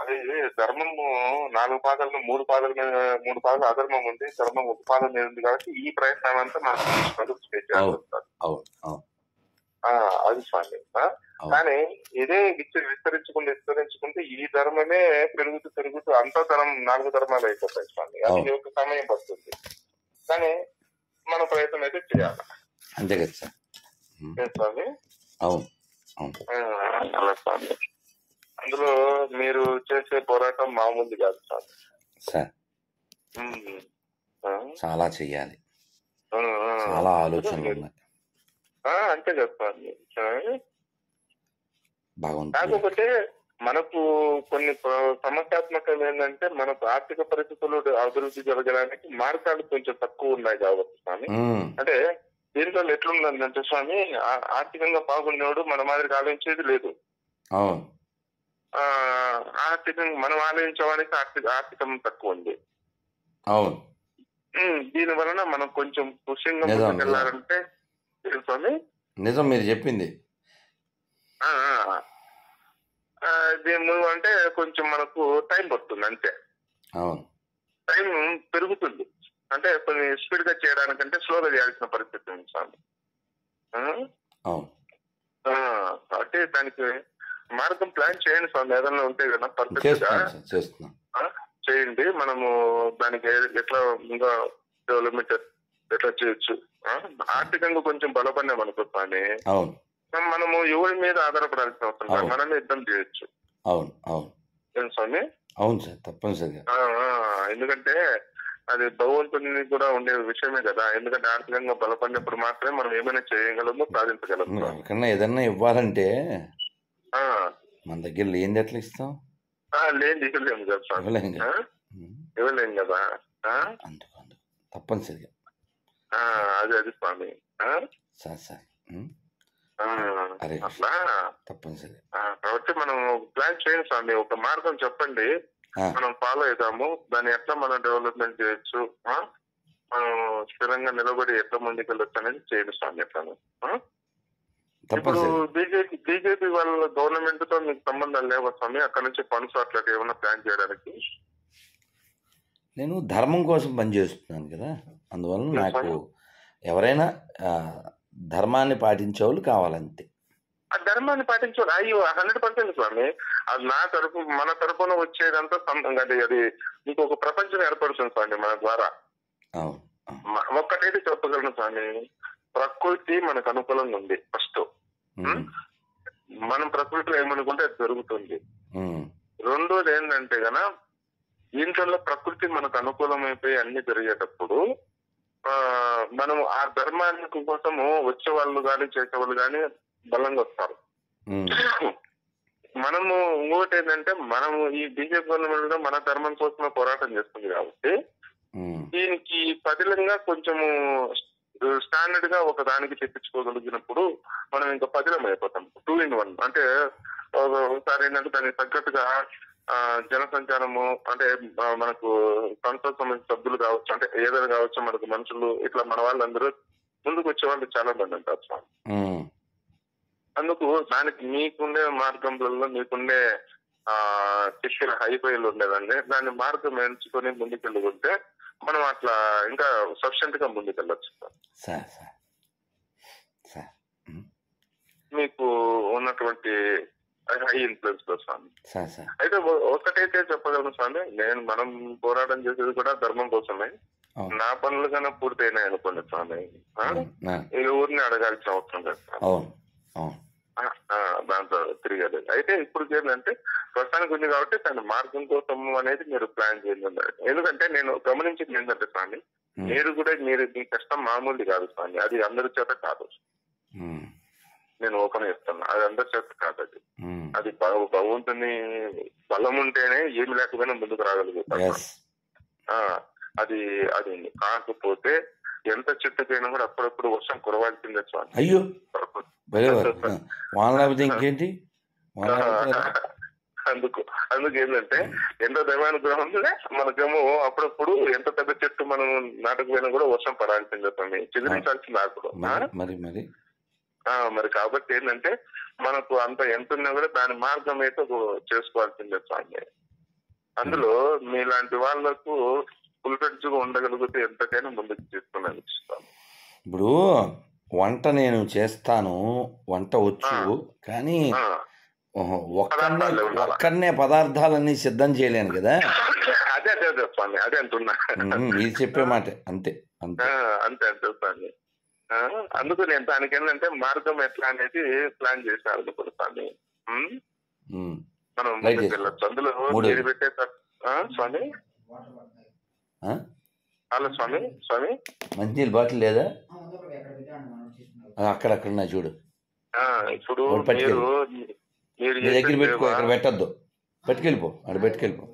అది ధర్మము నాలుగు పాదాలను మూడు పాదాల మీద మూడు పాదాలు అధర్మం ఉంది ధర్మం ఒక పాదం మీద ఉంది కాబట్టి ఈ ప్రయత్నం అంతా మనం చేయాలి అవును. అవును. అవును. ఆ, అది స్వామి. కానీ ఇదే విస్తరించుకుంటూ విస్తరించుకుంటూ ఈ ధర్మమే పెరుగుతూ పెరుగుతూ అంత ధర్మం నాలుగు ధర్మాలు అయిపోతాయి స్వామి. అది. ఒక సమయం పడుతుంది. కానీ మన ప్రయత్నం అయితే చేయాలి. అంతే కదా సార్. స్వామి? అవును. అలా స్వామి. అందులో మీరు చేసే పోరాటం మామూలు కాదు సార్. ఆ, చాలా చెయ్యాలి. చాలా ఆలోచనలు ఉన్నాయి. అంతే? భగవంతుడు. కాకపోతే మనకు కొన్ని సమస్యాత్మకం ఏంటంటే మనకు ఆర్థిక పరిస్థితులు అభివృద్ధి జరగడానికి మార్గాలు కొంచెం తక్కువ ఉన్నాయి కాబట్టి స్వామి. అంటే దీంట్లో ఎట్లుందంటే స్వామి ఆర్థికంగా బాగున్నాడు మన మాదిరికి ఆలోచించేది లేదు. అవును. ఆర్థికంగా మనం ఆలోచించడానికి ఆర్థిక ఆర్థికం తక్కువ ఉంది అవును దీని వలన మనం కొంచెం ముందుకు వెళ్ళాలంటే స్వామి. నిజం మీరు చెప్పింది. దీని అంటే కొంచెం మనకు టైం పడుతుంది అంతే. అవును. టైం పెరుగుతుంది. అంటే కొన్ని స్పీడ్గా చేయడానికంటే స్లోగా చేయాల్సిన పరిస్థితి ఉంది స్వామి? అవును. కాబట్టి దానికి మార్గం ప్లాన్ చేయండి స్వామి ఏదైనా ఉంటే కదా పర్ఫెక్ట్గా చేస్తున్నాం చేయండి మనము దానికి ఎట్లా ఇంకా డెవలప్మెంట్ ఎట్లా చేయొచ్చు? ఆర్థికంగా కొంచెం బలపడినాం అనుకో స్వామి. మనము ఎవరి మీద ఆధారపడాల్సిన అవసరం లేదు అవును. మనమే యుద్ధం చేయొచ్చు. అవును అవును. స్వామి? అవును సార్ తప్పనిసరిగా. ఎందుకంటే అది భగవంతుని కూడా ఉండే విషయమే కదా ఎందుకంటే ఆర్థికంగా బలపడినప్పుడు మాత్రమే మనం ఏమైనా చేయగలము సాధించగలము ఏదన్నా ఇవ్వాలంటే మన దగ్గర లేనిది ఎట్లా ఇస్తాం లేదు ఇవ్వలేము కదా ఇవ్వలేం? కదా. ఇవ్వలేం? అందుకు అందుకు. తప్పనిసరిగా. అది అది స్వామి. ఆ? సార్. అట్లా? తప్పనిసరిగా. కాబట్టి మనం ప్లాన్ చేయండి స్వామి. ఒక మార్గం చెప్పండి. మనం ఫాలో అవుదాము దాన్ని ఎట్లా మనం డెవలప్మెంట్ చేయొచ్చు? మనం స్థిరంగా నిలబడి ఎట్లా ముందుకెళ్ళొచ్చు అనేది చేయండి స్వామి ఎట్లాను ఆ? ఇప్పుడు బీజేపీ బీజేపీ వాళ్ళ గవర్నమెంట్తో మీకు సంబంధాలు లేవా స్వామి? అక్కడ నుంచి ఫండ్స్ అట్లా ఏమైనా ప్లాన్ చేయడానికి? నేను ధర్మం కోసం పనిచేస్తున్నాను కదా. అందువల్ల నాకు ఎవరైనా ధర్మాన్ని పాటించే వాళ్ళు కావాలంతే. ఆ ధర్మాన్ని పాటించాలి అయ్యో హండ్రెడ్ పర్సెంట్ స్వామి. అది నా తరపు మన తరపున వచ్చేదంతా అది అది ఇంకొక ప్రపంచం ఏర్పడుతుంది స్వామి మన ద్వారా. ఒక్కటైతే చెప్పగలను స్వామి. ప్రకృతి మనకు అనుకూలంగా ఉంది ఫస్ట్. మనం ప్రకృతిలో ఏమనుకుంటే అది జరుగుతుంది. రెండోది ఏంటంటే గన దీంట్లో ప్రకృతి మనకు అనుకూలమైపోయి అన్ని జరిగేటప్పుడు మనం ఆ ధర్మానికి కోసము వచ్చే వాళ్ళు కానీ చేసే వాళ్ళు కానీ బలంగా వస్తారు. మనము ఇంకోటి ఏంటంటే మనము ఈ బీజేపీ గవర్నమెంట్ మన ధర్మం కోసమే పోరాటం చేస్తుంది కాబట్టి దీనికి పదిలంగా కొంచెము స్టాండర్డ్గా ఒక దానికి తెప్పించుకోగలిగినప్పుడు మనం ఇంకా పదిలం అయిపోతాం. టూ ఇన్ వన్ అంటే ఒక- ఒకసారి ఏంటంటే దానికి తగ్గట్టుగా ఆ, జనసంచారము అంటే మనకు సంస్థ సంబంధించిన సభ్యులు కావచ్చు అంటే ఏదైనా కావచ్చు మనకు మనుషులు ఇట్లా మన వాళ్ళందరూ ముందుకు వచ్చే వాళ్ళు చాలా మంది ఉంటారు స్వామి. అందుకు దానికి మీకుండే మార్గంలో మీకుండే ఆ శిక్షణ హైఫైలు ఉండేదండి. దాని మార్గం ఎంచుకొని ముందుకెళ్ళుకుంటే మనం అట్లా ఇంకా సఫిషియెంట్గా ముందుకెళ్ళొచ్చు సార్. Sir sir. ఉమ్, మీకు ఉన్నటువంటి హై ఇన్ఫ్లుయెన్స్లో స్వామి అయితే ఒకటైతే చెప్పగలను స్వామి నేను మనం పోరాటం చేసేది కూడా ధర్మం కోసమే. నా పనులు కన్నా పూర్తయినాయి అనుకోండి స్వామి ఈ ఊరిని అడగాల్సిన అవసరం లేదు దాంతో తిరిగేది అయితే ఇప్పుడు ఏంటంటే ప్రస్తుతానికి ఉంది కాబట్టి దాని మార్గం కోసం అనేది మీరు ప్లాన్ చేయండి ఎందుకంటే నేను గమనించింది ఏంటంటే స్వామి ఉమ్, మీరు కూడా మీరు మీ కష్టం మామూలు కాదు స్వామి. అది అందరి చేత కాదు. ఉమ్, నేను ఓపెన్ చేస్తాను అది అందరి చేత కాదు అది. ఉమ్, అది భగ- భగవంతుని బలం ఉంటేనే ఏమి లేకపోయినా ముందుకు రాగలుగుతాం ఎస్ ఆ, అది అది. కాకపోతే ఎంత చెట్టుకైనా కూడా అప్పుడప్పుడు వర్షం కురవాల్సిందే స్వామి. అయ్యో. భలే వారు. ఆ, వాన లేకపోతే ఇంకేంటి అందుకు అందుకు ఏంటంటే ఎంత దైవానుగ్రహం ఉంటే మనకేమో అప్పుడప్పుడు ఎంత పెద్ద చెట్టు మనం నాటకపోయినా కూడా వర్షం పడాల్సిందే స్వామి. చెదిరించాల్సింది ఆకుడు ఆ? మరి మరి మరి? ఆ, మరి కాబట్టి ఏంటంటే మనకు అంత ఎంత ఉన్నా కూడా దాని మార్గం అయితే చేసుకోవాల్సిందే స్వామి. అందులో మీలాంటి వాళ్ళకు ఫుల్గా ఉండగలిగితే ఎంతకైనా ముందుకు తీసుకున్నాను ఇప్పుడు వంట నేను చేస్తాను వంట వచ్చు కానీ ఒక్కనే? ఒక్కనే పదార్థాలన్నీ సిద్ధం చేయలేను కదా? అదే అదే స్వామి అదే అంటున్నా. మీరు చెప్పే మాట అంతే అంతే. అంతే అందుకు నేను దానికి ఏంటంటే మార్గం ఎట్లా అనేది ప్లాన్ స్వామి. ఉమ్, ఉమ్, మనం. వెళ్ళొచ్చు. అందులో. మీరు పెట్టే స్వామి? హలో స్వామి స్వామి. మంచినీళ్ళు బాటిల్ లేదా? ఆ, అక్కడ అక్కడ ఉన్నాయి చూడు ఇప్పుడు నీ దగ్గర పెట్టుకో సేవ, ఇక్కడ పెట్టద్దు. పట్టుకెళ్ళిపో అక్కడ పెట్టుకెళ్ళిపో.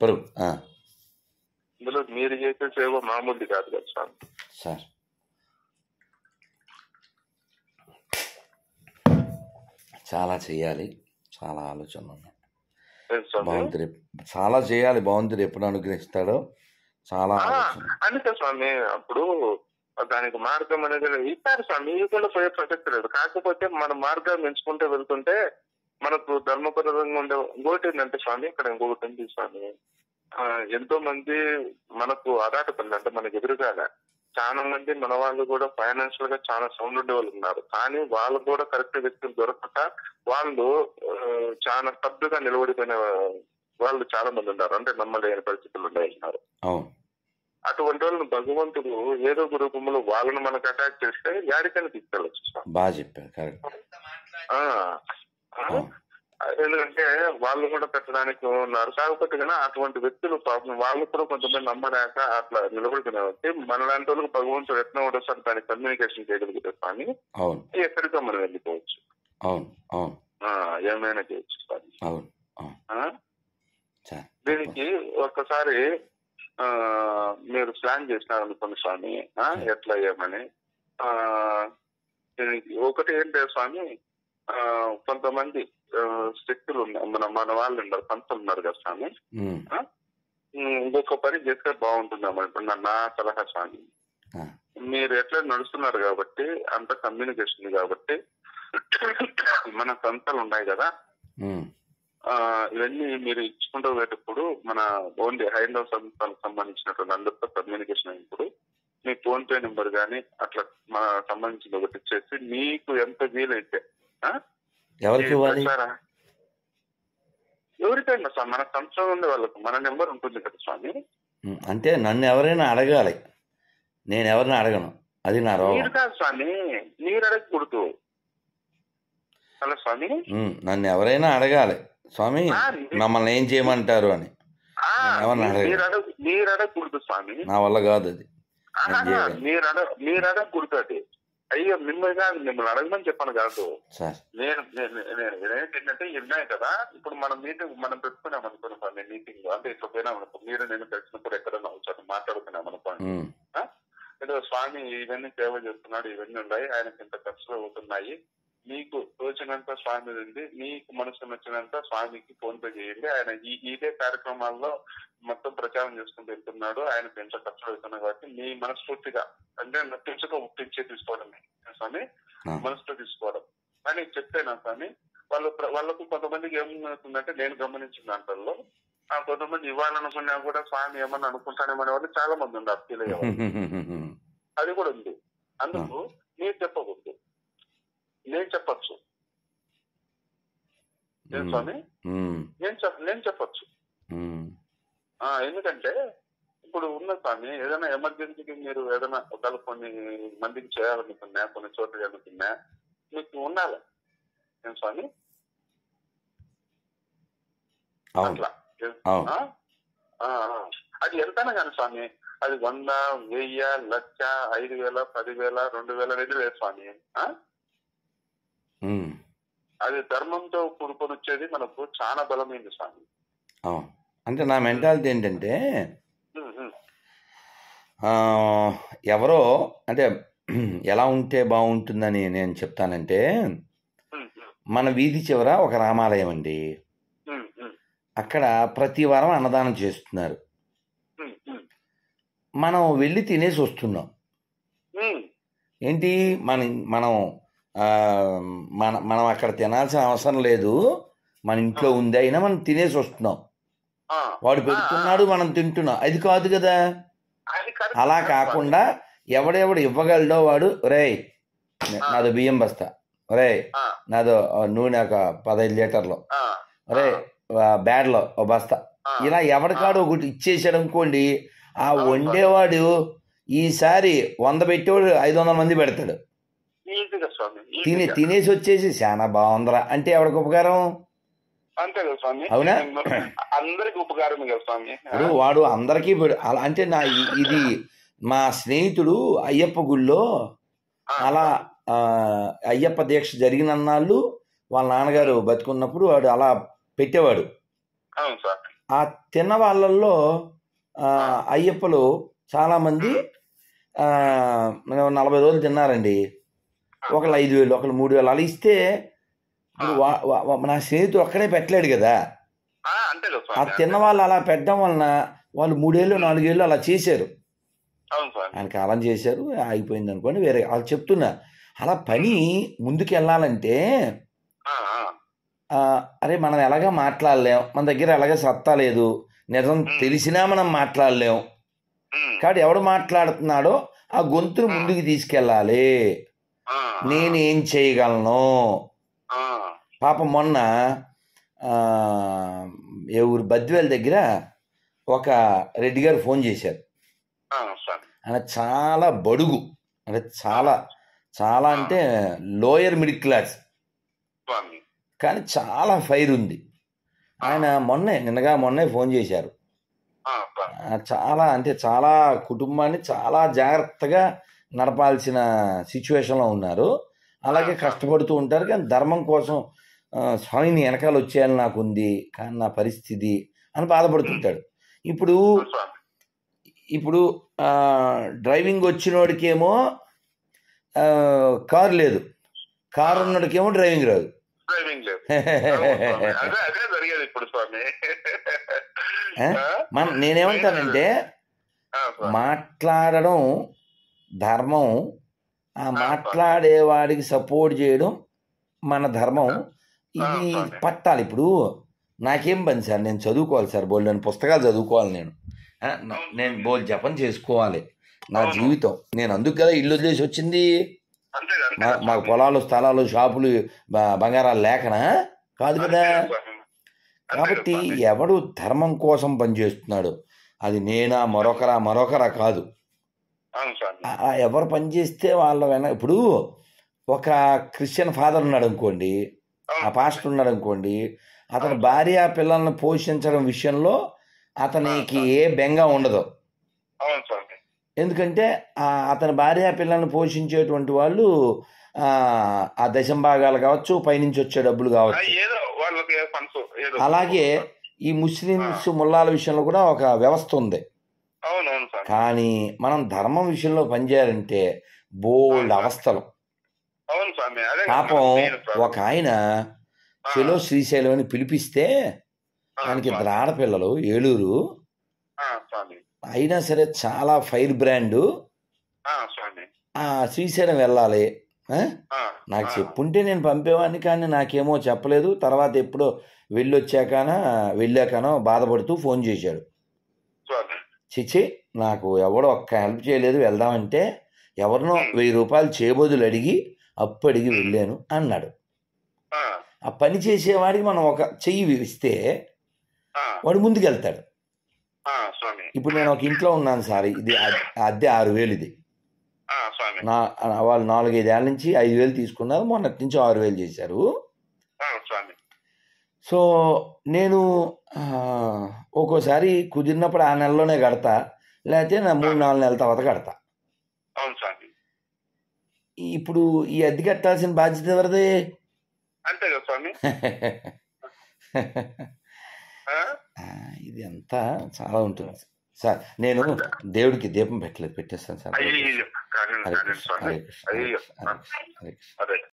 పరుగు ఆ, ఇందులో మీరు చేసే సేవ కాదు కదా స్వామి. సార్. చాలా చేయాలి చాలా ఆలోచనలు ఉన్నాయి. రేపు. చాలా చేయాలి బాగుంది ఎప్పుడు అనుగ్రహిస్తాడో చాలా ఆలోచన అందుకే స్వామి అప్పుడు దానికి మార్గం అనేది ఇస్తారు స్వామి ఇవ్వకుండా పోయే ప్రసక్తి లేదు. కాకపోతే మన మార్గాన్ని ఎంచుకుంటే వెళ్తుంటే మనకు ధర్మపరంగా ఉండే ఇంకోటి ఏంటంటే స్వామి ఇక్కడ ఇంకొకటి ఉంది స్వామి. ఆ, ఎంతో మంది మనకు ఆరాటపడింది అంటే మనకు ఎదురుగానే చాలా మంది మన వాళ్ళు కూడా ఫైనాన్షియల్గా చాలా సౌండ్ ఉండే వాళ్ళు ఉన్నారు. కానీ వాళ్ళు కూడా కరెక్ట్ వ్యక్తులు దొరకక వాళ్ళు చాలా స్తబ్దుగా నిలబడిపోయిన వాళ్ళు చాలా మంది ఉన్నారు. అంటే నమ్మలేని పరిస్థితులు ఉన్నాయి అటువంటి వాళ్ళని భగవంతుడు ఏదో ఒక రూపంలో వాళ్ళని మనకు అటాక్ చేస్తే యాడికైనా తీసుకెళ్ళచ్చు బాగా చెప్పారు కరెక్ట్. ఎందుకంటే వాళ్ళు కూడా పెట్టడానికి ఉన్నారు. కాకపోతే కన్నా అటువంటి వ్యక్తులు పాపం వాళ్ళు కూడా కొంతమంది నమ్మలేక అట్లా నిలబడుకునే వచ్చి మనలాంటి వాళ్ళకి భగవంతుడు ఎట్లా ఉండొచ్చు దానికి కమ్యూనికేషన్ చేయగలిగితే కానీ ఎక్కడికో మనం వెళ్ళిపోవచ్చు. అవును అవును. ఆ, ఏమైనా చేయొచ్చు. అవును దీనికి ఒక్కసారి మీరు ప్లాన్ చేసినారు అనుకోండి స్వామి ఎట్లా ఏమని? ఒకటి ఏంటంటే స్వామి కొంతమంది శక్తులు మన మన వాళ్ళు ఉన్నారు పంతులు ఉన్నారు కదా స్వామి. ఉమ్, ఇంకొక పని చేస్తే బాగుంటుందమ్మా ఇప్పుడు నా- సలహా స్వామి. మీరు ఎట్లా నడుస్తున్నారు కాబట్టి అంత కమ్యూనికేషన్ ఉంది కాబట్టి మన సంస్థలు ఉన్నాయి కదా. ఆ ఇవన్నీ మీరు ఇచ్చుకుంటూ పోయేటప్పుడు మన ఓన్లీ హైందవ సంస్థలకు సంబంధించినటువంటి అందరితో కమ్యూనికేషన్ అయినప్పుడు మీ ఫోన్ పే నెంబర్ కానీ అట్లా మన సంబంధించిన ఒకటి ఇచ్చేసి మీకు ఎంత వీలైతే? ఎవరికి ఎవరికైనా స్వామి మన సంస్థలో ఉండే వాళ్ళకు. మన నెంబర్ ఉంటుంది కదా స్వామి? అంటే నన్ను ఎవరైనా అడగాలి. నేను ఎవరిని అడగను. అది నా మీరు రోగం కాదు స్వామి మీరు అడగకూడదు. హలో స్వామి? నన్ను ఎవరైనా అడగాలి. స్వామి మమ్మల్ని ఏం చేయమంటారు అని. మీరు అడగ మీరు అడగకూడదు స్వామి. నా వల్ల కాదు అది. మీరు అడగ మీరు అడగకూడదు అది. అయ్యో మిమ్మల్ని కాదు మిమ్మల్ని అడగమని చెప్పాను కాదు. నేను ఇవి ఉన్నాయి కదా ఇప్పుడు మనం మీటింగ్ మనం పెట్టుకున్నాం అనుకోండి స్వామి మీటింగ్. అంటే ఇట్లా పోయినాం అనుకో మీరు నేను కలిసినప్పుడు ఎక్కడైనా వచ్చాను మాట్లాడుకున్నాం అనుకోండి. ఏదో స్వామి ఇవన్నీ సేవ చేస్తున్నాడు ఇవన్నీ ఉన్నాయి ఆయనకి ఇంత ఖర్చులు అవుతున్నాయి. మీకు తోచినంత స్వామి ఉంది మీకు మనసు నచ్చినంత స్వామికి ఫోన్ పే చేయండి. ఆయన ఈ ఇదే కార్యక్రమాల్లో మొత్తం ప్రచారం చేసుకుంటూ వెళ్తున్నాడు. ఆయనకు ఎంత ఖర్చులు అవుతున్నాయి కాబట్టి మీ మనస్ఫూర్తిగా అంటే నొప్పించక ఒప్పించే తీసుకోవడమే. స్వామి? ఆ. మనసుతో తీసుకోవడం. అని చెప్తేనా స్వామి? వాళ్ళు వాళ్ళకు కొంతమందికి ఏమవుతుందంటే నేను గమనించిన దాంట్లో ఆ కొంతమంది ఇవ్వాలనుకున్నా కూడా స్వామి ఏమన్నా అనుకుంటానేమనే వాళ్ళు చాలా మంది ఉన్నారు ఫీల్ అయ్యేవాళ్ళు అది కూడా ఉంది. అందుకు మీరు చెప్పకూడదు నేను చెప్పచ్చు. స్వామి? నేను చెప్ప నేను చెప్పచ్చు. ఎందుకంటే ఇప్పుడు ఉన్న స్వామి ఏదైనా ఎమర్జెన్సీకి మీరు ఏదైనా ఒకవేళ కొన్ని మందికి చేయాలనుకున్నా కొన్ని చోట్ల చేయాలనుకున్నా మీకు ఉండాలి. ఏం స్వామి? అట్లా. అది ఎంతైనా కానీ స్వామి అది వంద వెయ్యి లక్ష ఐదు వేల పదివేల రెండు వేల అనేది లేదు స్వామి. అది ధర్మంతో కూడుకొని వచ్చేది మనకు చాలా బలమైంది స్వామి. అంటే నా మెంటాలిటీ ఏంటంటే ఎవరో అంటే ఎలా ఉంటే బాగుంటుందని నేను చెప్తానంటే మన వీధి చివర ఒక రామాలయం అండి. అక్కడ ప్రతి వారం అన్నదానం చేస్తున్నారు. మనం వెళ్ళి తినేసి వస్తున్నాం. ఏంటి? మన మనం మన మనం అక్కడ తినాల్సిన అవసరం లేదు. మన ఇంట్లో ఉంది అయినా మనం తినేసి వస్తున్నాం. వాడు పెడుతున్నాడు మనం తింటున్నాం. అది కాదు కదా. అలా కాకుండా ఎవడెవడు ఇవ్వగలడో వాడు రేయ్ నాదో బియ్యం బస్తా. రే నాదో నూనె ఒక పదహైదు లీటర్లు. రే బ్యాడ్లో ఓ బస్తా. ఇలా ఎవరికాడు ఒకటి ఇచ్చేసాడు అనుకోండి ఆ వండేవాడు ఈసారి వంద పెట్టేవాడు ఐదు వందల మంది పెడతాడు. తిని. తినేసి వచ్చేసి చాలా బాగుందిరా. అంటే ఎవరికి ఉపకారం? అంతే కదా స్వామి. అవునా? అందరికి ఉపకారమే కదా స్వామి. ఇప్పుడు వాడు అందరికీ అలా అంటే నా ఇది మా స్నేహితుడు అయ్యప్ప గుళ్ళో అలా అయ్యప్ప దీక్ష జరిగినన్నాళ్ళు వాళ్ళ నాన్నగారు బతుకున్నప్పుడు వాడు అలా పెట్టేవాడు. ఆ తిన్న వాళ్ళల్లో అయ్యప్పలు చాలామంది నలభై రోజులు తిన్నారండి. ఒకళ్ళు ఐదు వేలు ఒకళ్ళు మూడు వేలు అలా ఇస్తే నా స్నేహితుడు ఒక్కడే పెట్టలేడు కదా. ఆ, తిన్న వాళ్ళు అలా పెట్టడం వలన వాళ్ళు మూడేళ్ళు నాలుగేళ్ళు అలా చేశారు. ఆయన కాలం చేశారు ఆగిపోయింది అనుకోండి వేరే వాళ్ళు చెప్తున్నా. అలా పని ముందుకు వెళ్ళాలంటే అరే మనం ఎలాగా మాట్లాడలేం? మన దగ్గర ఎలాగ సత్తా లేదు. నిజం తెలిసినా మనం మాట్లాడలేం. కాబట్టి ఎవడు మాట్లాడుతున్నాడో ఆ గొంతును ముందుకు తీసుకెళ్ళాలి. నేనేం చేయగలను? పాప మొన్న ఆ, ఏ ఊరు బద్వేల్ దగ్గర ఒక రెడ్డి గారు ఫోన్ చేశారు. ఆయన చాలా బడుగు. అంటే చాలా చాలా అంటే లోయర్ మిడిల్ క్లాస్. కానీ చాలా ఫైర్ ఉంది. ఆయన మొన్నే నిన్నగా మొన్నే ఫోన్ చేశారు. చాలా అంటే చాలా కుటుంబాన్ని చాలా జాగ్రత్తగా నడపాల్సిన సిచ్యువేషన్లో ఉన్నారు. అలాగే కష్టపడుతూ ఉంటారు. కానీ ధర్మం కోసం స్వామిని వెనకాల వచ్చేయాలని నాకు ఉంది. కానీ నా పరిస్థితి అని బాధపడుతుంటాడు. ఇప్పుడు ఇప్పుడు డ్రైవింగ్ వచ్చినోడికేమో కారు లేదు. కారు ఉన్నోడికేమో డ్రైవింగ్ రాదు. డ్రైవింగ్ లేదు. అవును స్వామి. అదే అదే జరిగేది ఇప్పుడు స్వామి. ఏ? ఆ? మన నేనేమంటానంటే. మాట్లాడడం ధర్మం ఆ మాట్లాడేవాడికి సపోర్ట్ చేయడం మన ధర్మం. ఇది. పట్టాలి. ఇప్పుడు నాకేం పని సార్? నేను చదువుకోవాలి సార్. బోల్ నేను పుస్తకాలు చదువుకోవాలి నేను. నేను బోల్ జపం చేసుకోవాలి. నా. జీవితం. నేను అందుకు కదా ఇల్లు వదిలేసి వచ్చింది. మాకు. పొలాలు స్థలాలు షాపులు బంగారాలు లేకనా? కాదు కదా. కాబట్టి. ఎవడు ధర్మం కోసం పనిచేస్తున్నాడు అది నేనా మరొకరా మరొకరా కాదు. ఎవరు పనిచేస్తే వాళ్ళ వెన ఇప్పుడు ఒక క్రిస్టియన్ ఫాదర్ ఉన్నాడు అనుకోండి ఆ పాస్టర్ ఉన్నాడు అనుకోండి అతని భార్య పిల్లల్ని పోషించడం విషయంలో అతనికి ఏ బెంగ ఉండదు. ఎందుకంటే ఆ అతని భార్య పిల్లల్ని పోషించేటువంటి వాళ్ళు ఆ ఆ దశం భాగాలు కావచ్చు పైనుంచి వచ్చే డబ్బులు కావచ్చు. అలాగే ఈ ముస్లిమ్స్ ముల్లాల విషయంలో కూడా ఒక వ్యవస్థ ఉంది. కానీ మనం ధర్మం విషయంలో పనిచేయాలంటే బోల్డ్ అవస్థలు. పాపం. ఒక ఆయన చెలో శ్రీశైలం అని పిలిపిస్తే స్వామి. ఇద్దరు ఆడపిల్లలు ఏలూరు. అయినా సరే చాలా ఫైర్ బ్రాండ్. ఆ, శ్రీశైలం వెళ్ళాలి. నాకు చెప్పుంటే నేను పంపేవాడిని కానీ నాకేమో చెప్పలేదు. తర్వాత ఎప్పుడో వెళ్ళొచ్చాకనా వెళ్ళాకనో బాధపడుతూ ఫోన్ చేశాడు. చిచి నాకు ఎవడో ఒక్క హెల్ప్ చేయలేదు వెళ్దామంటే ఎవరినో వెయ్యి రూపాయలు చేయబోదులు అడిగి అప్పు అడిగి వెళ్ళాను అన్నాడు. ఆ, పని చేసేవాడికి మనం ఒక చెయ్యి ఇస్తే వాడు ముందుకు వెళ్తాడు ఆ, స్వామి. ఇప్పుడు నేను ఒక ఇంట్లో ఉన్నాను సార్ ఇది అద్- అద్దె ఆరు వేలు ఇది. నా వాళ్ళు నాలుగైదేళ్ళ నుంచి ఐదు వేలు తీసుకున్నారు మొన్నటి నుంచి ఆరు వేలు చేశారు. సో నేను ఒక్కోసారి కుదిరినప్పుడు ఆ నెలలోనే కడతా. లేకపోతే నా మూడు నాలుగు నెలల తర్వాత కడతా. అవును స్వామి. ఇప్పుడు ఈ అద్దె కట్టాల్సిన బాధ్యత ఎవరిది? అంతే కదా స్వామి. ఆ? ఆ, ఇది అంతా చాలా ఉంటుంది. సార్ నేను దేవుడికి దీపం పెట్టలేదు పెట్టేస్తాను సార్. హరే కృష్ణ హరే కృష్ణ